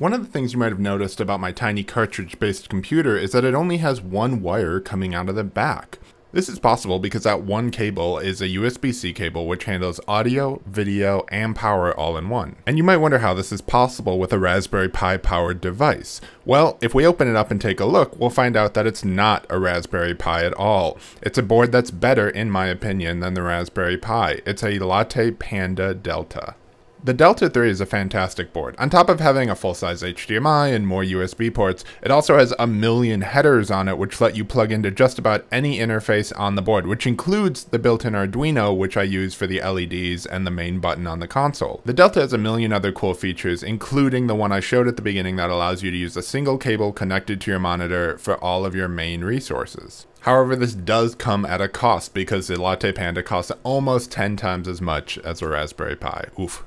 One of the things you might have noticed about my tiny cartridge-based computer is that it only has one wire coming out of the back. This is possible because that one cable is a USB-C cable which handles audio, video, and power all in one. And you might wonder how this is possible with a Raspberry Pi powered device. Well, if we open it up and take a look, we'll find out that it's not a Raspberry Pi at all. It's a board that's better, in my opinion, than the Raspberry Pi. It's a Latte Panda Delta. The Delta 3 is a fantastic board. On top of having a full-size HDMI and more USB ports, it also has a million headers on it which let you plug into just about any interface on the board, which includes the built-in Arduino which I use for the LEDs and the main button on the console. The Delta has a million other cool features, including the one I showed at the beginning that allows you to use a single cable connected to your monitor for all of your main resources. However, this does come at a cost because the Latte Panda costs almost 10 times as much as a Raspberry Pi. Oof.